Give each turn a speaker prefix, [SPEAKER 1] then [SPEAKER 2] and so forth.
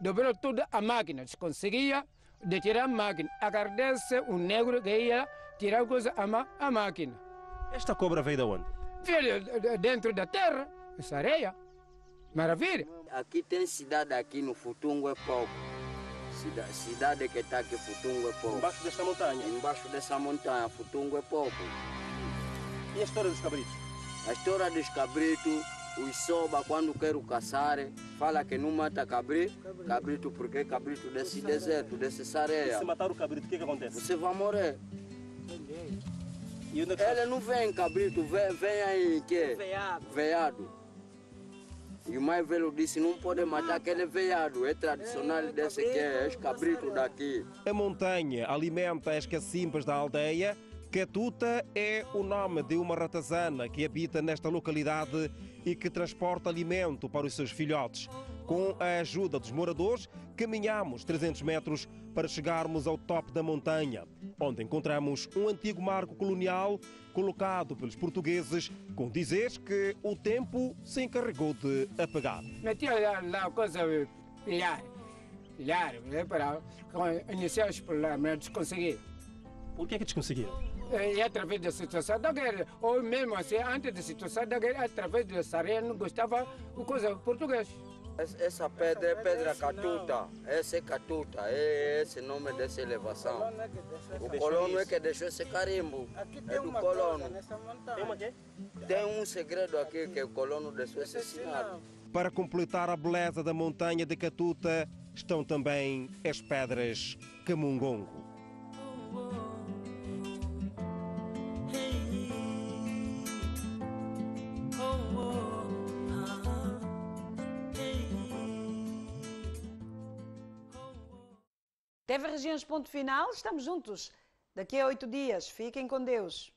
[SPEAKER 1] dobrou tudo a máquina, se conseguia de tirar a máquina. Agradece o negro que ia tirar coisa a, ma a máquina.
[SPEAKER 2] Esta cobra veio de onde?
[SPEAKER 1] Veio dentro da terra, essa areia. Maravilha.
[SPEAKER 3] Aqui tem cidade aqui no Futungo é pouco. Cidade, cidade que está aqui, Futungo é pouco.
[SPEAKER 2] Embaixo desta montanha.
[SPEAKER 3] Embaixo dessa montanha, Futungo é pouco.
[SPEAKER 2] E a história dos cabritos?
[SPEAKER 3] A história dos cabritos, os soba quando querem caçar, fala que não mata cabrito, cabrito porque cabrito desse deserto, desse areia.
[SPEAKER 2] Se matar o cabrito, o que, que acontece?
[SPEAKER 3] Você vai morrer.
[SPEAKER 2] E onde é que
[SPEAKER 3] Ele não vem cabrito, vem, vem aí que?
[SPEAKER 4] Veado.
[SPEAKER 3] Veado. E o mais velho disse, não pode matar aquele veado, é tradicional desse que é, é cabrito daqui.
[SPEAKER 2] A montanha alimenta as cacimbas da aldeia. Catuta é o nome de uma ratazana que habita nesta localidade e que transporta alimento para os seus filhotes. Com a ajuda dos moradores, caminhamos 300 metros para chegarmos ao topo da montanha, onde encontramos um antigo marco colonial colocado pelos portugueses, com dizeres que o tempo se encarregou de apagar.
[SPEAKER 1] Metia lá, coisa pilhar, pilhar, né, para iniciar os problemas, mas consegui.
[SPEAKER 2] Por que é que eles conseguiram?
[SPEAKER 1] E através da situação da guerra, ou mesmo assim, antes da situação da guerra, através dessa areia, não gostava de coisa português.
[SPEAKER 3] Essa pedra é pedra catuta, essa é catuta, é esse nome dessa elevação. O colono é que deixou esse carimbo, é do colono. Tem um segredo aqui que o colono deixou esse sinal.
[SPEAKER 2] Para completar a beleza da montanha de Catuta estão também as pedras Camungongo.
[SPEAKER 4] TV Regiões Ponto Final, estamos juntos. Daqui a oito dias, fiquem com Deus.